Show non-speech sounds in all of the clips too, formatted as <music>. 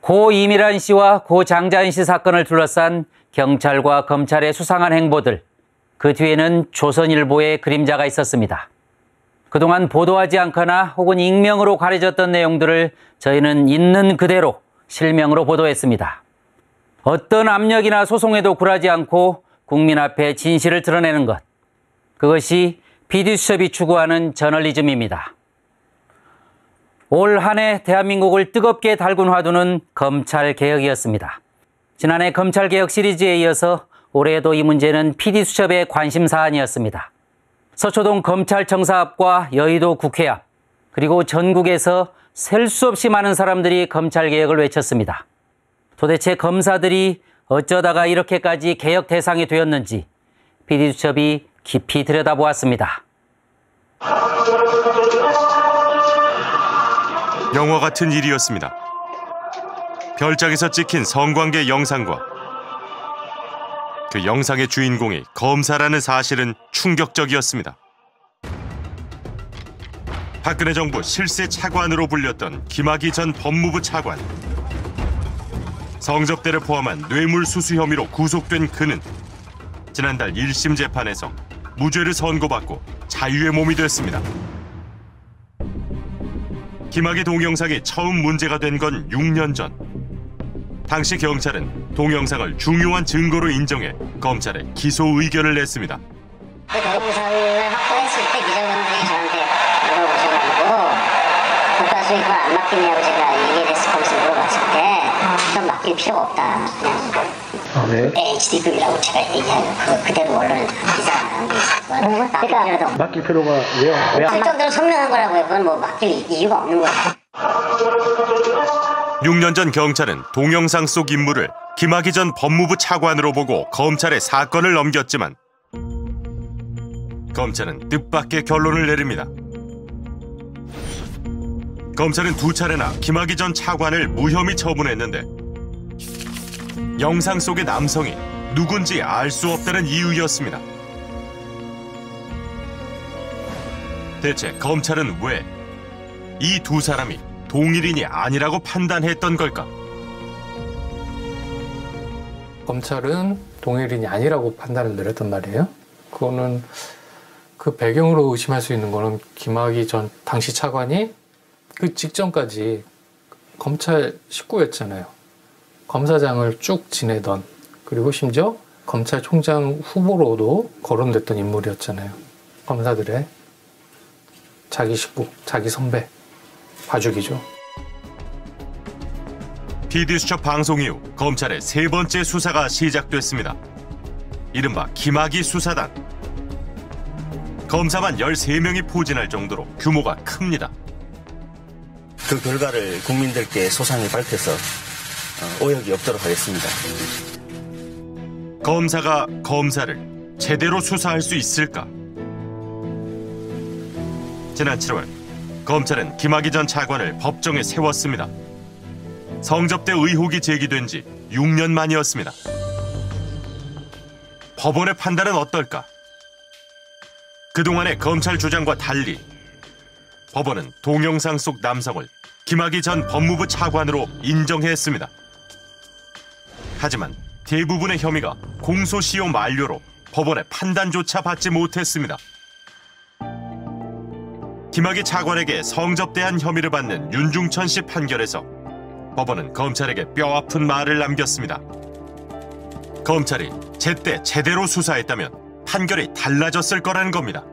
고 이미란 씨와 고 장자연 씨 사건을 둘러싼 경찰과 검찰의 수상한 행보들. 그 뒤에는 조선일보의 그림자가 있었습니다. 그동안 보도하지 않거나 혹은 익명으로 가려졌던 내용들을 저희는 있는 그대로 실명으로 보도했습니다. 어떤 압력이나 소송에도 굴하지 않고 국민 앞에 진실을 드러내는 것. 그것이 비디수첩이 추구하는 저널리즘입니다. 올 한 해 대한민국을 뜨겁게 달군 화두는 검찰 개혁이었습니다. 지난해 검찰 개혁 시리즈에 이어서 올해에도 이 문제는 PD수첩의 관심 사안이었습니다. 서초동 검찰청사 앞과 여의도 국회 앞, 그리고 전국에서 셀 수 없이 많은 사람들이 검찰 개혁을 외쳤습니다. 도대체 검사들이 어쩌다가 이렇게까지 개혁 대상이 되었는지 PD수첩이 깊이 들여다보았습니다. 영화 같은 일이었습니다. 별장에서 찍힌 성관계 영상과 그 영상의 주인공이 검사라는 사실은 충격적이었습니다. 박근혜 정부 실세 차관으로 불렸던 김학의 전 법무부 차관. 성접대를 포함한 뇌물수수 혐의로 구속된 그는 지난달 1심 재판에서 무죄를 선고받고 자유의 몸이 됐습니다. 김학의 동영상이 처음 문제가 된 건 6년 전. 당시 경찰은 동영상을 중요한 증거로 인정해 검찰에 기소 의견을 냈습니다. 그 동영상을 확보했을 때 기자분들이 저한테 물어보셔가지고 국가 수익을 안 맡기냐고 제가 얘기에 대해서 거기서 물어봤을 때전 맡길 필요가 없다. 그냥 아, 네. HD급이라고 제가 얘기하고 그 그대로 기사가 나온 게 있었어요. 맡길 필요가 왜요? 왜 안? 실적대로 설명한 거라고요. 그건 뭐 맡길 이유가 없는 거예요. 6년 전 경찰은 동영상 속 인물을 김학의 전 법무부 차관으로 보고 검찰에 사건을 넘겼지만 검찰은 뜻밖의 결론을 내립니다. 검찰은 두 차례나 김학의 전 차관을 무혐의 처분했는데 영상 속의 남성이 누군지 알 수 없다는 이유였습니다. 대체 검찰은 왜 이 두 사람이 동일인이 아니라고 판단했던 걸까? 검찰은 동일인이 아니라고 판단을 내렸단 말이에요. 그거는 그 배경으로 의심할 수 있는 거는 김학의 전 당시 차관이 그 직전까지 검찰 식구였잖아요. 검사장을 쭉 지내던 그리고 심지어 검찰총장 후보로도 거론됐던 인물이었잖아요. 검사들의 자기 식구, 자기 선배, 봐주기죠. PD수첩 방송 이후 검찰의 세 번째 수사가 시작됐습니다. 이른바 김학의 수사단. 검사만 13명이 포진할 정도로 규모가 큽니다. 그 결과를 국민들께 소상히 밝혀서 어, 오역이 없도록 하겠습니다. 검사가 검사를 제대로 수사할 수 있을까? 지난 7월 검찰은 김학의 전 차관을 법정에 세웠습니다. 성접대 의혹이 제기된 지 6년 만이었습니다. 법원의 판단은 어떨까? 그동안의 검찰 주장과 달리 법원은 동영상 속 남성을 김학의 전 법무부 차관으로 인정했습니다. 하지만 대부분의 혐의가 공소시효 만료로 법원의 판단조차 받지 못했습니다. 김학의 차관에게 성접대한 혐의를 받는 윤중천 씨 판결에서 법원은 검찰에게 뼈아픈 말을 남겼습니다. 검찰이 제때 제대로 수사했다면 판결이 달라졌을 거라는 겁니다.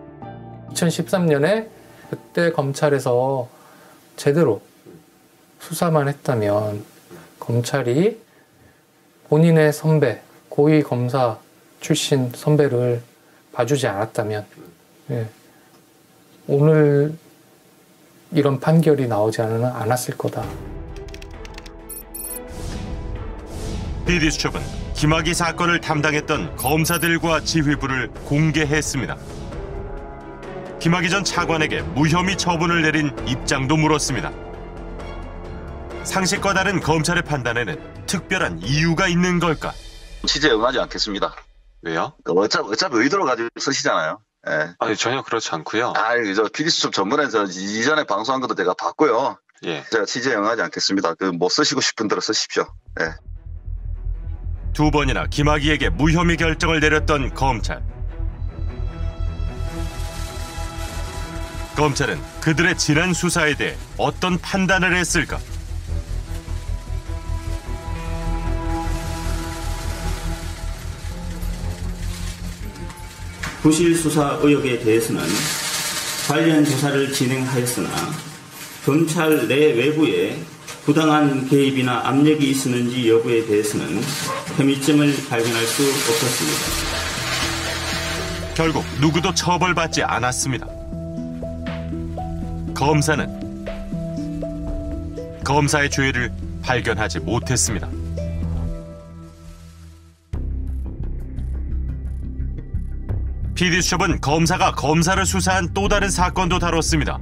2013년에 그때 검찰에서 제대로 수사만 했다면 검찰이 본인의 선배, 고위 검사 출신 선배를 봐주지 않았다면 예, 오늘 이런 판결이 나오지 않았을 거다. PD수첩은 김학의 사건을 담당했던 검사들과 지휘부를 공개했습니다. 김학의 전 차관에게 무혐의 처분을 내린 입장도 물었습니다. 상식과 다른 검찰의 판단에는 특별한 이유가 있는 걸까? 취재에 응하지 않겠습니다. 왜요? 그 어차피, 어차피 의도를 가지고 쓰시잖아요. 예. 아니 전혀 그렇지 않고요. 아, 저 PD수첩 전문에서 이전에 방송한 것도 제가 봤고요. 예. 제가 취재 응하지 않겠습니다. 그 뭐 쓰시고 싶은 대로 쓰십시오. 예. 두 번이나 김학의에게 무혐의 결정을 내렸던 검찰. 검찰은 그들의 지난 수사에 대해 어떤 판단을 했을까? 부실 수사 의혹에 대해서는 관련 조사를 진행하였으나 검찰 내 외부에 부당한 개입이나 압력이 있었는지 여부에 대해서는 혐의점을 발견할 수 없었습니다. 결국 누구도 처벌받지 않았습니다. 검사는 검사의 죄를 발견하지 못했습니다. PD수첩은 검사가 검사를 수사한 또 다른 사건도 다뤘습니다.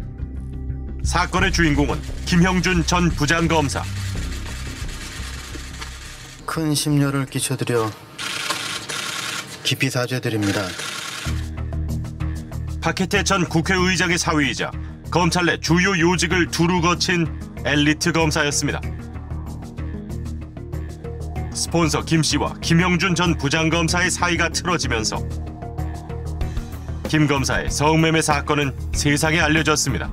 사건의 주인공은 김형준 전 부장검사. 큰 심려를 끼쳐드려 깊이 사죄드립니다. 박혜태 전 국회의장의 사위이자 검찰 내 주요 요직을 두루 거친 엘리트 검사였습니다. 스폰서 김 씨와 김영준 전 부장검사의 사이가 틀어지면서 김 검사의 성매매 사건은 세상에 알려졌습니다.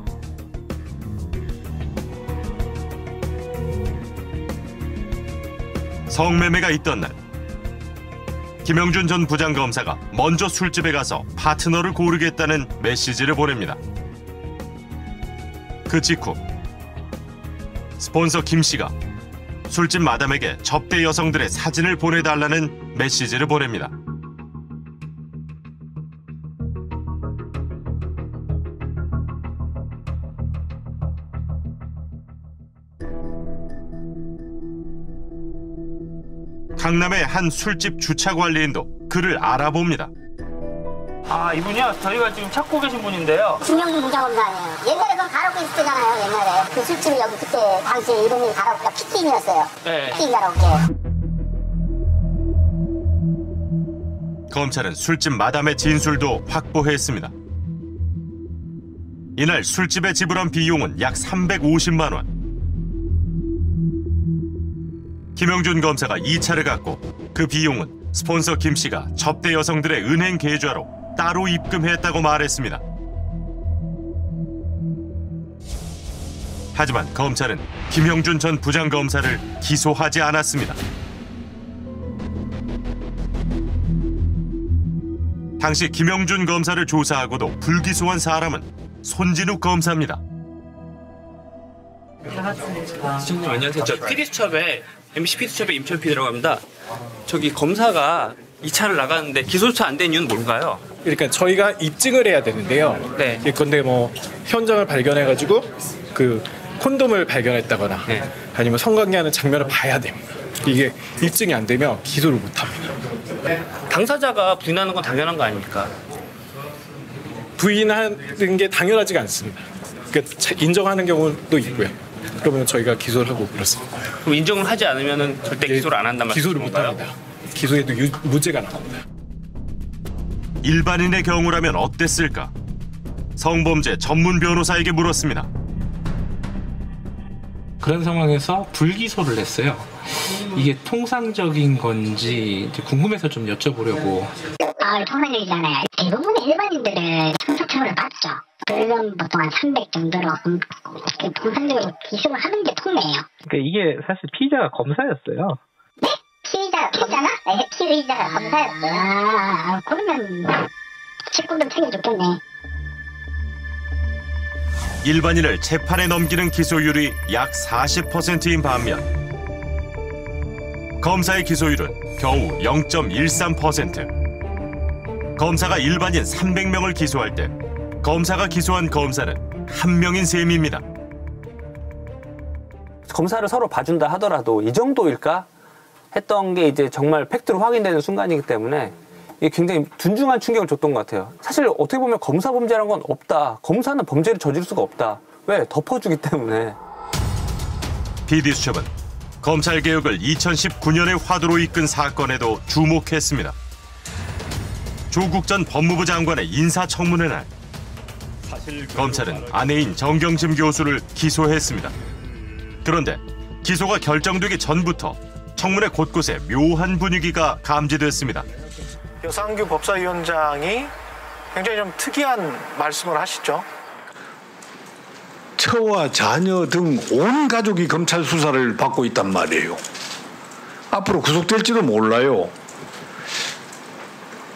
성매매가 있던 날 김영준 전 부장검사가 먼저 술집에 가서 파트너를 고르겠다는 메시지를 보냅니다. 그 직후 스폰서 김 씨가 술집 마담에게 접대 여성들의 사진을 보내달라는 메시지를 보냅니다. 강남의 한 술집 주차 관리인도 그를 알아봅니다. 아 이분이요? 저희가 지금 찾고 계신 분인데요. 김영준 부장검사 아니에요. 옛날에 그건 가로케 있었잖아요. 옛날에 그 술집이 여기 그때 당시에 이름이 가로케가 피팅이었어요. 네. 피팅 가로케. 검찰은 술집 마담의 진술도 확보했습니다. 이날 술집에 지불한 비용은 약 350만 원. 김영준 검사가 이 차를 갖고 그 비용은 스폰서 김 씨가 접대 여성들의 은행 계좌로 따로 입금했다고 말했습니다. 하지만 검찰은 김영준 전 부장검사를 기소하지 않았습니다. 당시 김영준 검사를 조사하고도 불기소한 사람은 손진욱 검사입니다. 시청님 안녕하세요. 저 PD수첩에 MC PD수첩에 임철 PD라고 합니다. 저기 검사가 이 차를 나가는데 기소조차 안 된 이유는 뭔가요? 그러니까 저희가 입증을 해야 되는데요. 네. 예컨대 뭐 현장을 발견해가지고 그 콘돔을 발견했다거나 네. 아니면 성관계하는 장면을 봐야 됩니다. 이게 입증이 안 되면 기소를 못 합니다. 당사자가 부인하는 건 당연한 거 아닙니까? 부인하는 게 당연하지가 않습니다. 그러니까 자- 인정하는 경우도 있고요. 그러면 저희가 기소를 하고 그렇습니다. 그럼 인정을 하지 않으면 절대 예, 기소를 안 한단 말이죠. 기소를 못 합니다. 기소에도 유- 무죄가 나옵니다. 일반인의 경우라면 어땠을까? 성범죄 전문 변호사에게 물었습니다. 그런 상황에서 불기소를 했어요. 이게 통상적인 건지 궁금해서 좀 여쭤보려고. 아, 통상적이잖아요. 대부분의 일반인들은 형사처벌을 받죠. 그러면 보통 한 300 정도로 음, 그 통상적으로 기소를 하는 게 통례예요. 그러니까 이게 사실 피의자가 검사였어요. 피의자, 피의자가? 네, 피의자가 검사였어요. 아, 그러면 직권을 챙겨줬겠네. 일반인을 재판에 넘기는 기소율이 약 40%인 반면 검사의 기소율은 겨우 0.13%. 검사가 일반인 300명을 기소할 때 검사가 기소한 검사는 한 명인 셈입니다. 검사를 서로 봐준다 하더라도 이 정도일까 했던 게 이제 정말 팩트로 확인되는 순간이기 때문에 이게 굉장히 둔중한 충격을 줬던 것 같아요. 사실 어떻게 보면 검사 범죄라는 건 없다. 검사는 범죄를 저지를 수가 없다. 왜? 덮어주기 때문에. PD수첩은 검찰 개혁을 2019년의 화두로 이끈 사건에도 주목했습니다. 조국 전 법무부 장관의 인사청문회 날 검찰은 아내인 정경심 교수를 기소했습니다. 그런데 기소가 결정되기 전부터 청문회 곳곳에 묘한 분위기가 감지됐습니다. 여상규 법사위원장이 굉장히 좀 특이한 말씀을 하시죠. 처와 자녀 등 온 가족이 검찰 수사를 받고 있단 말이에요. 앞으로 구속될지도 몰라요.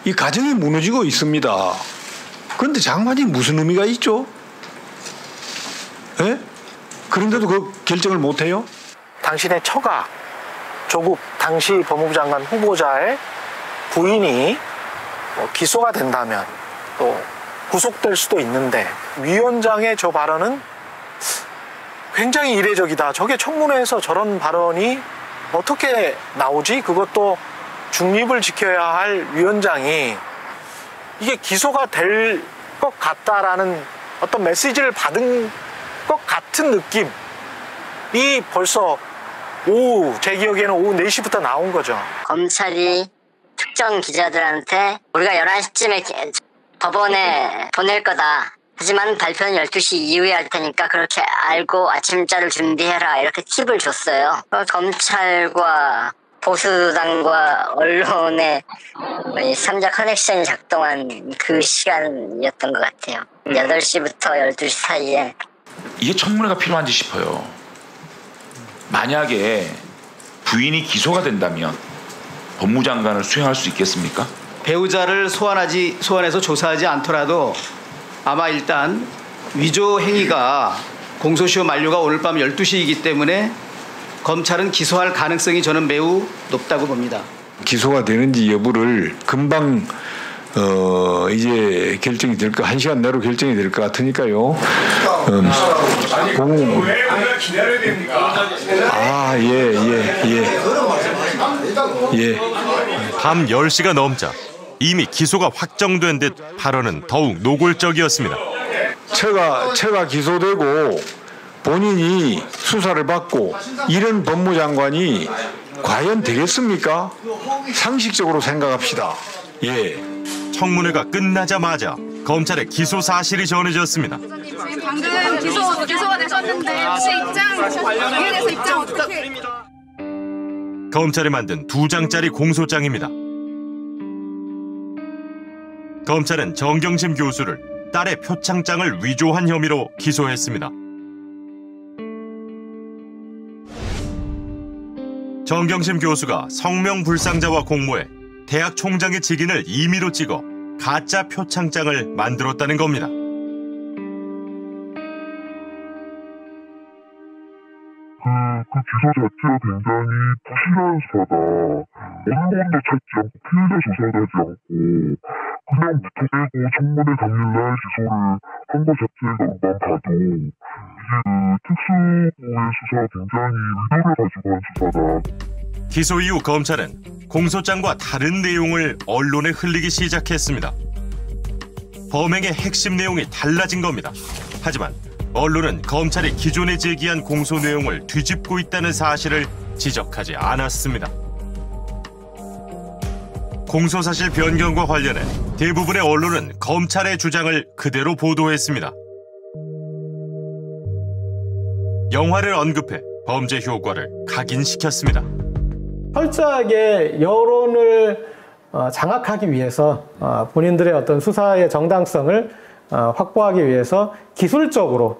이 가정이 무너지고 있습니다. 그런데 장관이 무슨 의미가 있죠? 예? 그런데도 그 결정을 못 해요? 당신의 처가 조국 당시 법무부 장관 후보자의 부인이 뭐 기소가 된다면 또 구속될 수도 있는데 위원장의 저 발언은 굉장히 이례적이다. 저게 청문회에서 저런 발언이 어떻게 나오지? 그것도 중립을 지켜야 할 위원장이 이게 기소가 될 것 같다라는 어떤 메시지를 받은 것 같은 느낌이 벌써 오후 제 기억에는 오후 4시부터 나온 거죠. 검찰이 특정 기자들한테 우리가 11시쯤에 법원에 보낼 거다. 하지만 발표는 12시 이후에 할 테니까 그렇게 알고 아침자를 준비해라. 이렇게 팁을 줬어요. 검찰과 보수당과 언론의 이 삼자 커넥션이 작동한 그 시간이었던 것 같아요. 8시부터 12시 사이에 이게 청문회가 필요한지 싶어요. 만약에 부인이 기소가 된다면 법무장관을 수행할 수 있겠습니까? 배우자를 소환하지 소환해서 조사하지 않더라도 아마 일단 위조 행위가 공소시효 만료가 오늘 밤 12시이기 때문에 검찰은 기소할 가능성이 저는 매우 높다고 봅니다. 기소가 되는지 여부를 금방 어 이제 결정이 될 거 한 시간 내로 결정이 될 것 같으니까요. 음, 공, 아, 예, 예, 예. 예. 밤 10시가 넘자 이미 기소가 확정된 듯 발언은 더욱 노골적이었습니다. 처가 처가 기소되고 본인이 수사를 받고 이런 법무장관이 과연 되겠습니까? 상식적으로 생각합시다. 예. 청문회가 끝나자마자 검찰의 기소 사실이 전해졌습니다. 방금 기소 기소가 되셨는데 혹시 입장 이에 대해서 입장 어떻게? 검찰이 만든 두 장짜리 공소장입니다. 검찰은 정경심 교수를 딸의 표창장을 위조한 혐의로 기소했습니다. 정경심 교수가 성명불상자와 공모해 대학 총장의 직인을 임의로 찍어 가짜 표창장을 만들었다는 겁니다. 그 기소 자체가 굉장히 부실한 수사다. 언론도 찾지 않고 피해자 조사도 하지 않고 그냥 무턱대고 청문회 당일날 기소를 한것 음반 봐도 그 특수부의 수사 굉장히 의도를 가지고 한 수사다. 기소 이후 검찰은 공소장과 다른 내용을 언론에 흘리기 시작했습니다. 범행의 핵심 내용이 달라진 겁니다. 하지만 언론은 검찰이 기존에 제기한 공소 내용을 뒤집고 있다는 사실을 지적하지 않았습니다. 공소 사실 변경과 관련해 대부분의 언론은 검찰의 주장을 그대로 보도했습니다. 영화를 언급해 범죄 효과를 각인시켰습니다. 철저하게 여론을 어, 장악하기 위해서 어, 본인들의 어떤 수사의 정당성을 어, 확보하기 위해서 기술적으로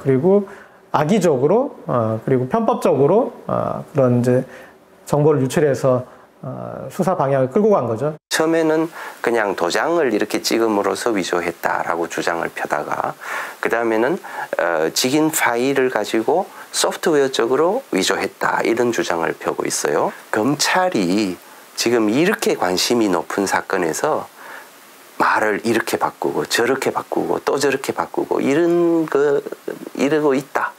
그리고 악의적으로 그리고 편법적으로 그런 이제 정보를 유출해서 수사 방향을 끌고 간 거죠. 처음에는 그냥 도장을 이렇게 찍음으로써 위조했다라고 주장을 펴다가 그 다음에는 어, 직인 파일을 가지고 소프트웨어적으로 위조했다 이런 주장을 펴고 있어요. 검찰이 지금 이렇게 관심이 높은 사건에서 말을 이렇게 바꾸고 저렇게 바꾸고 또 저렇게 바꾸고 이런 거 이러고 있다.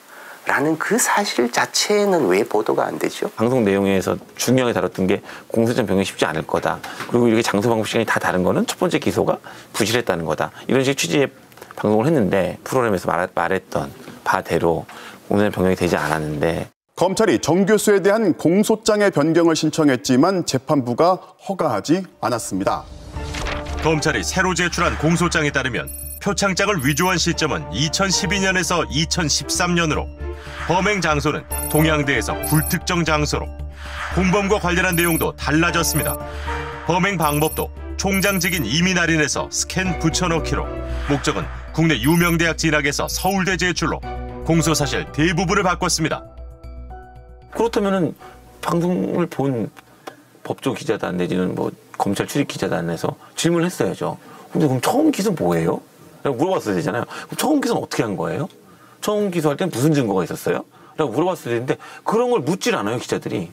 라는 그 사실 자체는 왜 보도가 안 되죠? 방송 내용에서 중요하게 다뤘던 게 공소장 변경이 쉽지 않을 거다. 그리고 이렇게 장소 방법 시간이 다 다른 거는 첫 번째 기소가 부실했다는 거다. 이런 식의 취지의 방송을 했는데 프로그램에서 말, 말했던 바대로 공소장 변경이 되지 않았는데 검찰이 정 교수에 대한 공소장의 변경을 신청했지만 재판부가 허가하지 않았습니다. 검찰이 새로 제출한 공소장에 따르면 표창장을 위조한 시점은 2012년에서 2013년으로 범행 장소는 동양대에서 불특정 장소로 공범과 관련한 내용도 달라졌습니다. 범행 방법도 총장직인 이민 할인에서 스캔 붙여넣기로 목적은 국내 유명 대학 진학에서 서울대 제출로 공소 사실 대부분을 바꿨습니다. 그렇다면은 방송을 본 법조 기자단 내지는 뭐 검찰 출입 기자단에서 질문을 했어야죠. 근데 그럼 처음 기소 뭐예요? 라고 물어봤어야 되잖아요. 그럼 처음 기소는 어떻게 한 거예요? 처음 기소할 땐 무슨 증거가 있었어요? 라고 물어봤어야 되는데 그런 걸 묻질 않아요, 기자들이.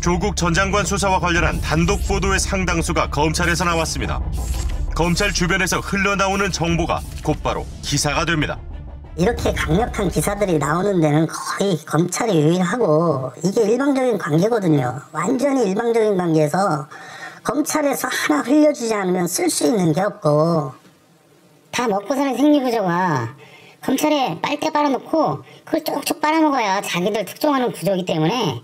조국 전 장관 수사와 관련한 단독 보도의 상당수가 검찰에서 나왔습니다. 검찰 주변에서 흘러나오는 정보가 곧바로 기사가 됩니다. 이렇게 강력한 기사들이 나오는 데는 거의 검찰이 유일하고 이게 일방적인 관계거든요. 완전히 일방적인 관계에서 검찰에서 하나 흘려주지 않으면 쓸 수 있는 게 없고 다 먹고 사는 생리구조가 검찰에 빨대 빨아놓고 그걸 쪽쪽 빨아먹어야 자기들 특종하는 구조이기 때문에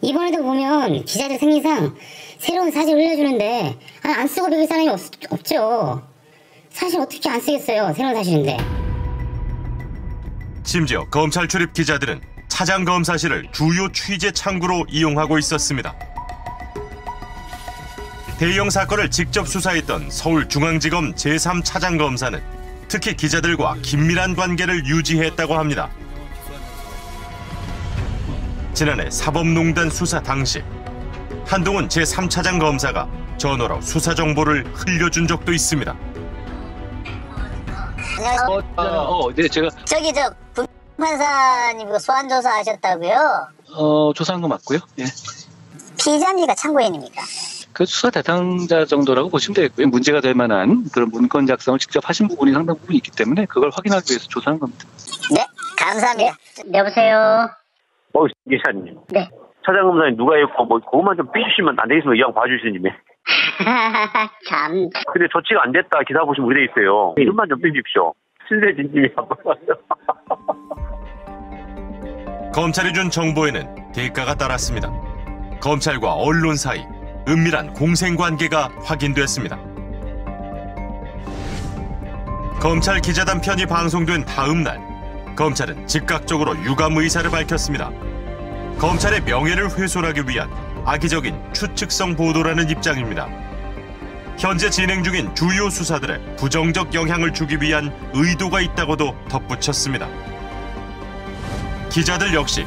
이번에도 보면 기자들 생리상 새로운 사실 흘려주는데 아, 안 쓰고 베길 사람이 없, 없죠. 사실 어떻게 안 쓰겠어요. 새로운 사실인데. 심지어 검찰 출입 기자들은 차장 검사실을 주요 취재 창구로 이용하고 있었습니다. 대형 사건을 직접 수사했던 서울중앙지검 제3차장검사는 특히 기자들과 긴밀한 관계를 유지했다고 합니다. 지난해 사법농단 수사 당시 한동훈 제3차장 검사가 전화로 수사 정보를 흘려준 적도 있습니다. 안녕하세요. 어, 네, 제가 저기 저 판사님 그 소환 조사 하셨다고요? 어, 조사한 거 맞고요. 예. 피의자입니까 참고인입니까? 그 수사 대상자 정도라고 보시면 되겠고요. 문제가 될 만한 그런 문건 작성을 직접 하신 부분이 상당 부분 있기 때문에 그걸 확인하기 위해서 조사한 겁니다. 네, 감사합니다. 여보세요. 어, 기사님. 네. 차장검사님 누가 했고 뭐 그것만 좀 삐주시면 안 되겠으면 이왕 봐주시님이. <laughs> 참. 근데 조치가 안 됐다 기사 보시면 우리 돼 있어요. 이름만 좀 삐주십시오. 신세진님이 한번 검찰이 준 정보에는 대가가 따랐습니다. 검찰과 언론 사이 은밀한 공생관계가 확인됐습니다. 검찰 기자단 편이 방송된 다음 날 검찰은 즉각적으로 유감 의사를 밝혔습니다. 검찰의 명예를 훼손하기 위한 악의적인 추측성 보도라는 입장입니다. 현재 진행 중인 주요 수사들에 부정적 영향을 주기 위한 의도가 있다고도 덧붙였습니다. 기자들 역시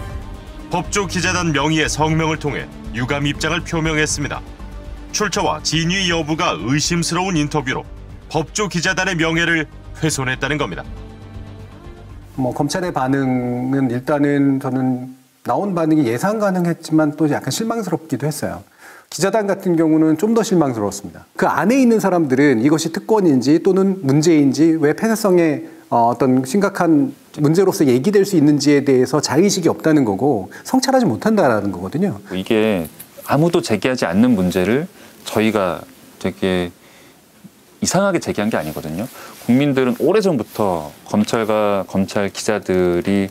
법조 기자단 명의의 성명을 통해 유감 입장을 표명했습니다. 출처와 진위 여부가 의심스러운 인터뷰로 법조 기자단의 명예를 훼손했다는 겁니다. 뭐 검찰의 반응은 일단은 저는 나온 반응이 예상 가능했지만 또 약간 실망스럽기도 했어요. 기자단 같은 경우는 좀 더 실망스러웠습니다. 그 안에 있는 사람들은 이것이 특권인지 또는 문제인지 왜 폐쇄성에 어, 어떤 심각한 문제로서 얘기될 수 있는지에 대해서 자의식이 없다는 거고 성찰하지 못한다라는 거거든요. 이게 아무도 제기하지 않는 문제를 저희가 되게 이상하게 제기한 게 아니거든요. 국민들은 오래전부터 검찰과 검찰 기자들이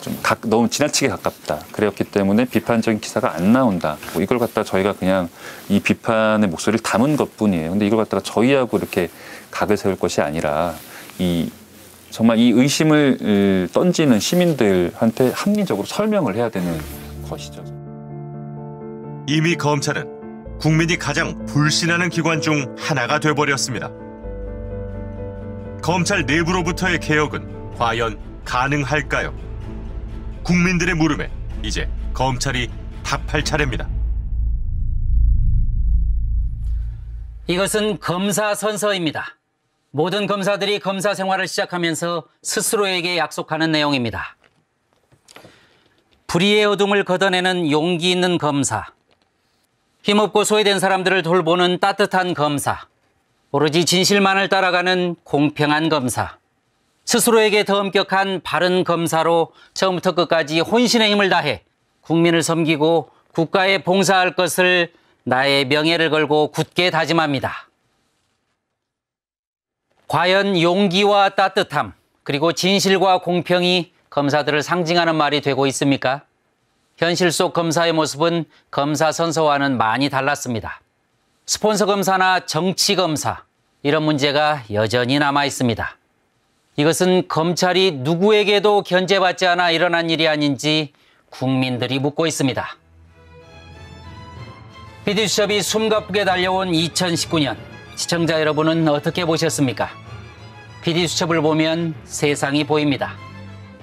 좀 각, 너무 지나치게 가깝다. 그랬기 때문에 비판적인 기사가 안 나온다. 뭐 이걸 갖다 저희가 그냥 이 비판의 목소리를 담은 것 뿐이에요. 근데 이걸 갖다가 저희하고 이렇게 각을 세울 것이 아니라 이 정말 이 의심을 던지는 시민들한테 합리적으로 설명을 해야 되는 것이죠. 이미 검찰은 국민이 가장 불신하는 기관 중 하나가 돼버렸습니다. 검찰 내부로부터의 개혁은 과연 가능할까요? 국민들의 물음에 이제 검찰이 답할 차례입니다. 이것은 검사 선서입니다. 모든 검사들이 검사 생활을 시작하면서 스스로에게 약속하는 내용입니다. 불의의 어둠을 걷어내는 용기 있는 검사. 힘없고 소외된 사람들을 돌보는 따뜻한 검사. 오로지 진실만을 따라가는 공평한 검사. 스스로에게 더 엄격한 바른 검사로 처음부터 끝까지 혼신의 힘을 다해 국민을 섬기고 국가에 봉사할 것을 나의 명예를 걸고 굳게 다짐합니다. 과연 용기와 따뜻함, 그리고 진실과 공평이 검사들을 상징하는 말이 되고 있습니까? 현실 속 검사의 모습은 검사 선서와는 많이 달랐습니다. 스폰서 검사나 정치 검사 이런 문제가 여전히 남아 있습니다. 이것은 검찰이 누구에게도 견제받지 않아 일어난 일이 아닌지 국민들이 묻고 있습니다. PD수첩이 숨가쁘게 달려온 2019년 시청자 여러분은 어떻게 보셨습니까? PD수첩을 보면 세상이 보입니다.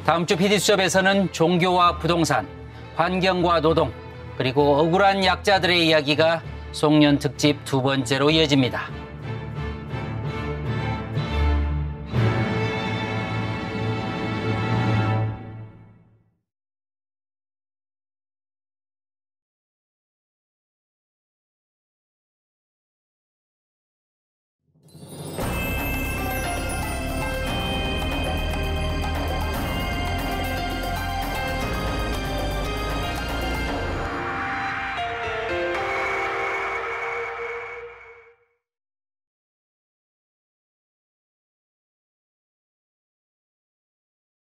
다음 주 PD수첩에서는 종교와 부동산, 환경과 노동, 그리고 억울한 약자들의 이야기가 송년 특집 두 번째로 이어집니다.